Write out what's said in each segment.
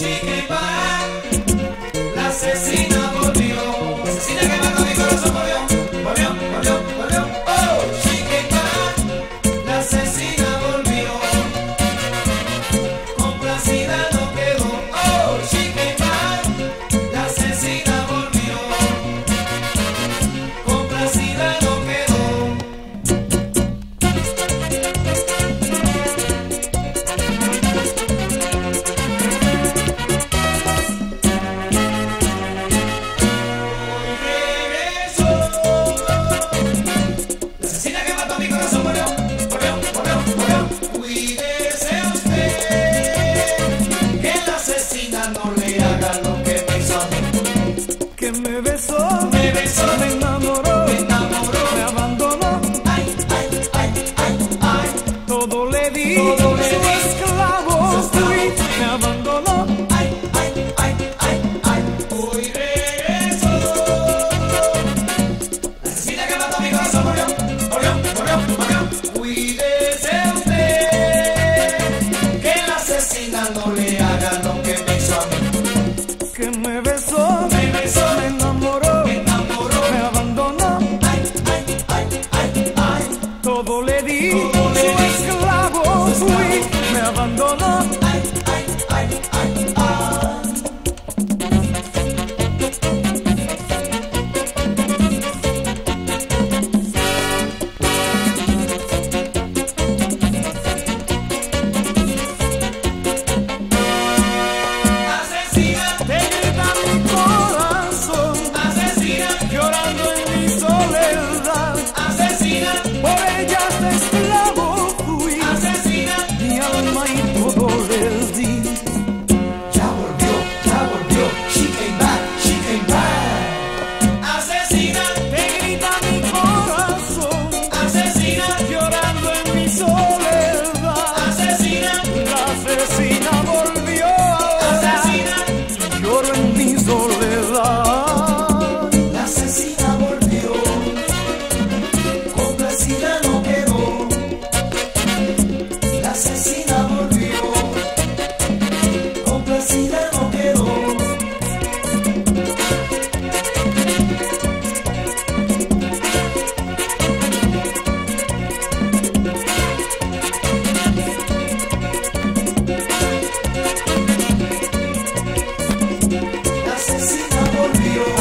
Chicken by Don't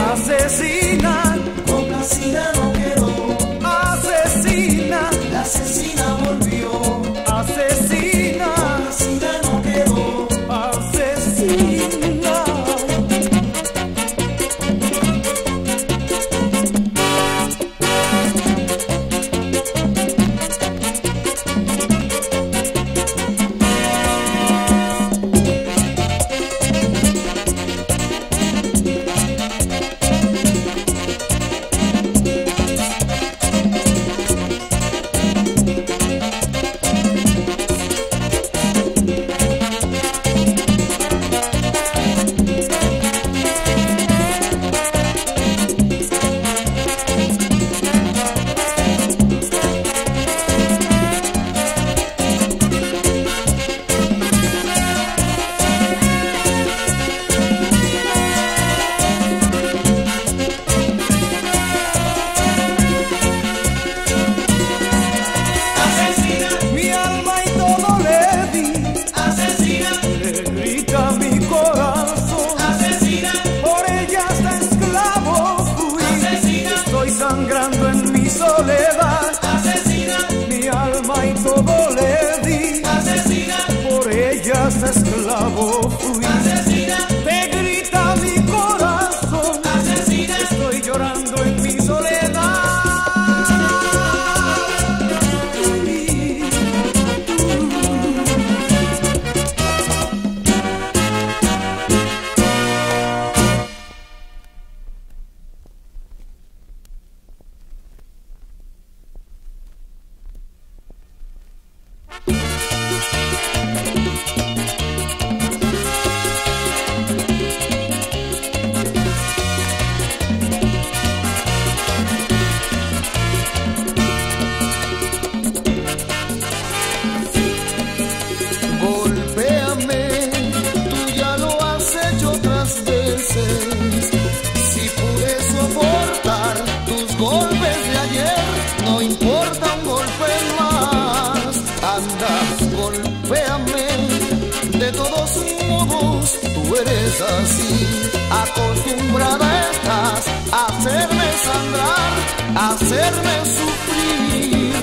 es así, acostumbrada estás a hacerme sangrar, a hacerme sufrir.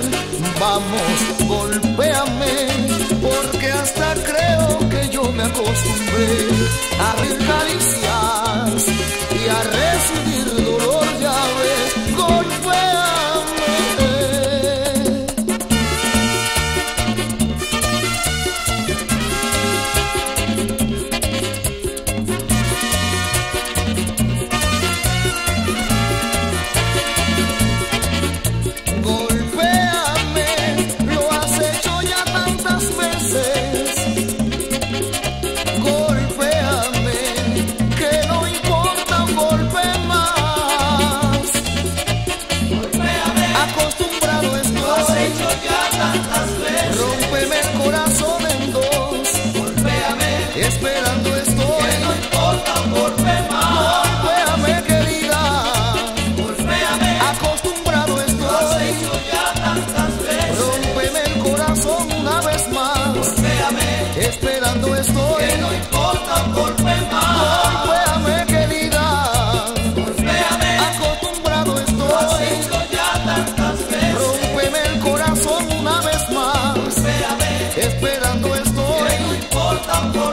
Vamos, golpéame, porque hasta creo que yo me acostumbré a recariciar y a recibir dolor.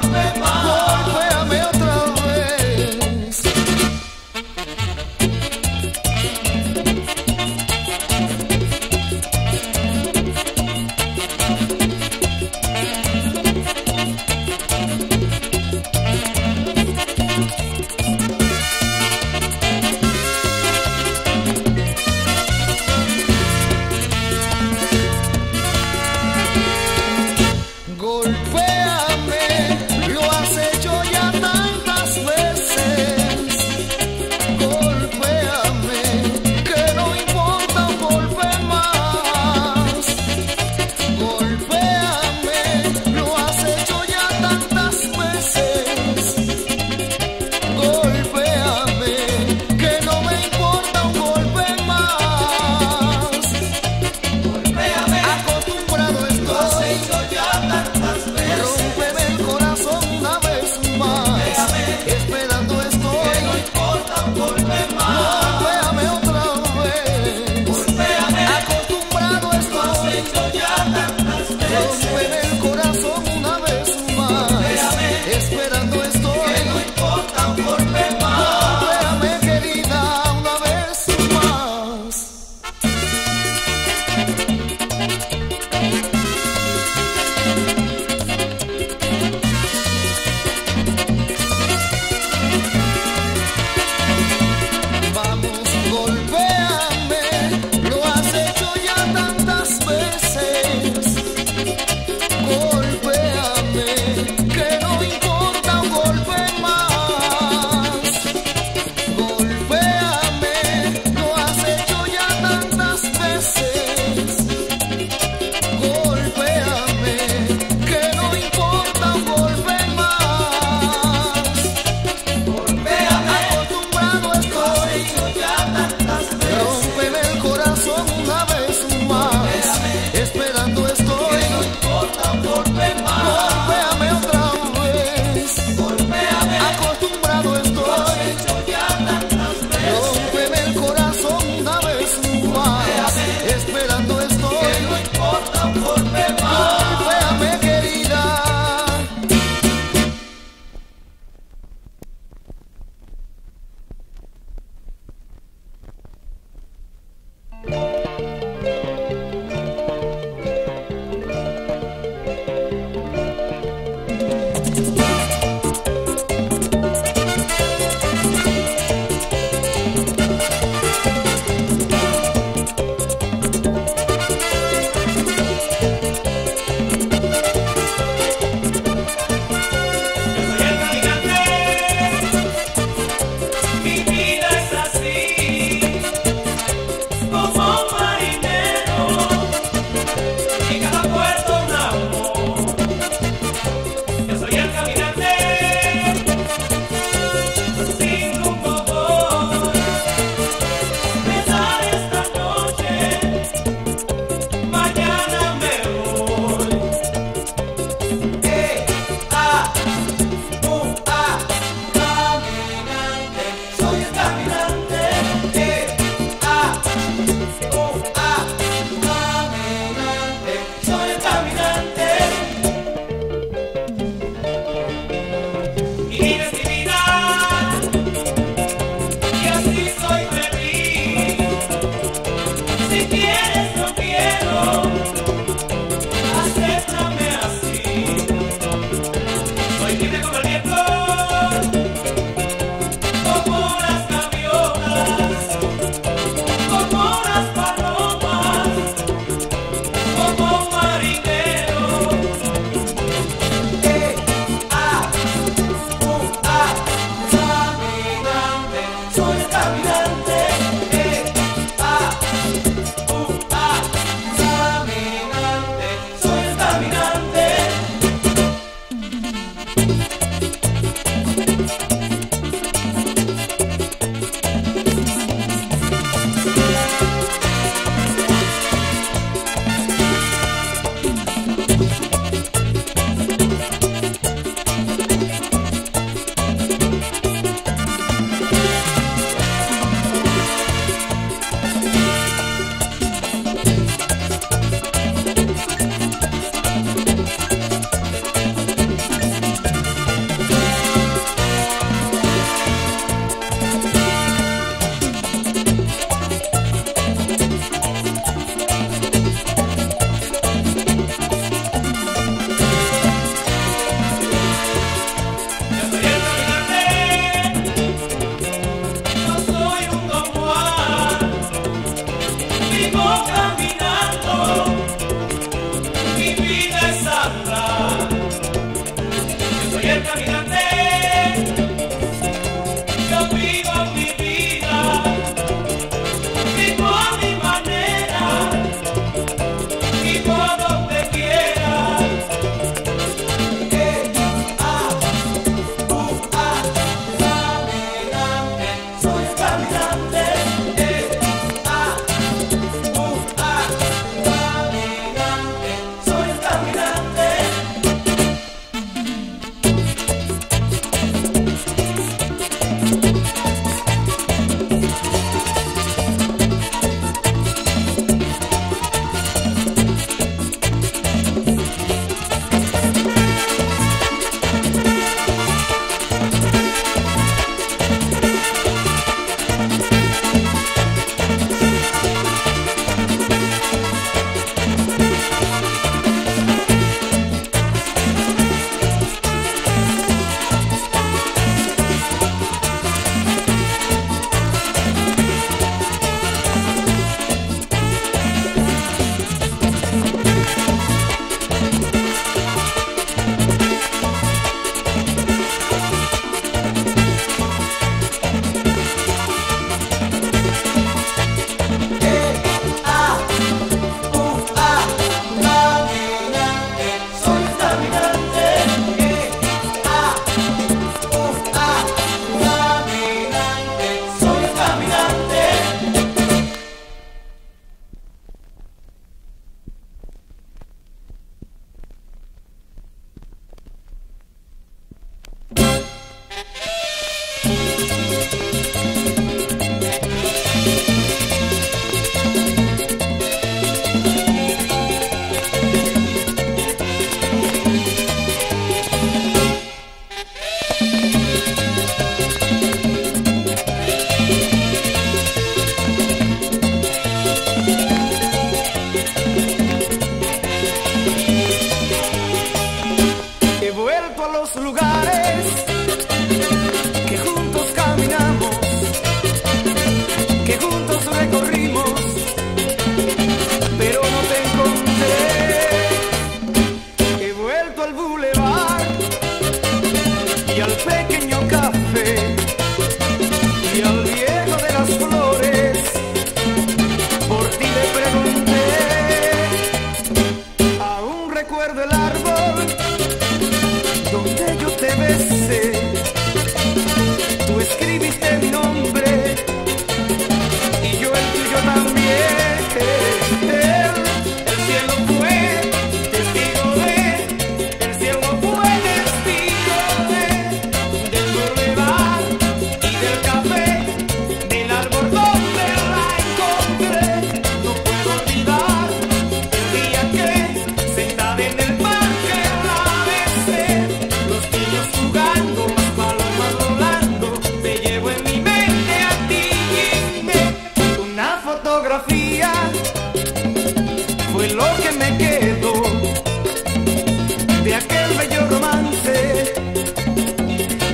me pasa.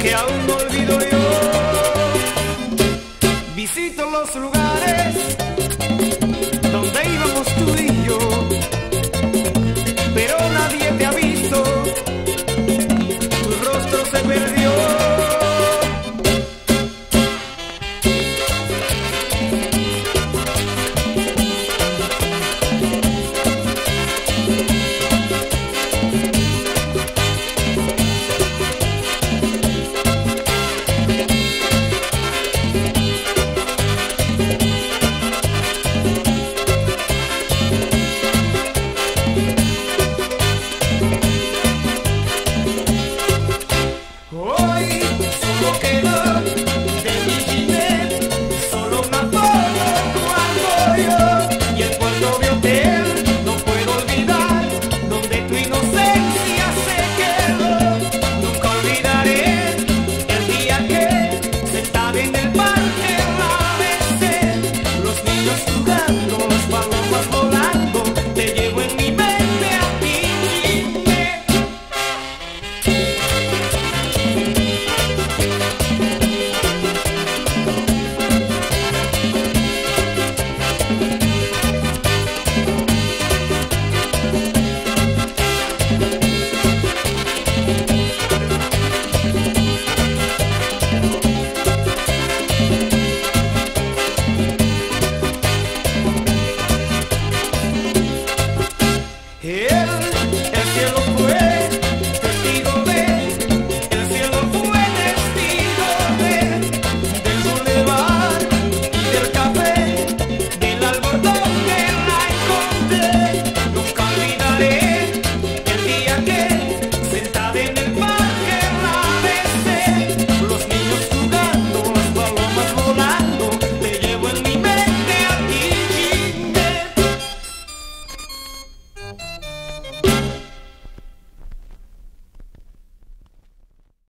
que aún no olvido yo. Visito los lugares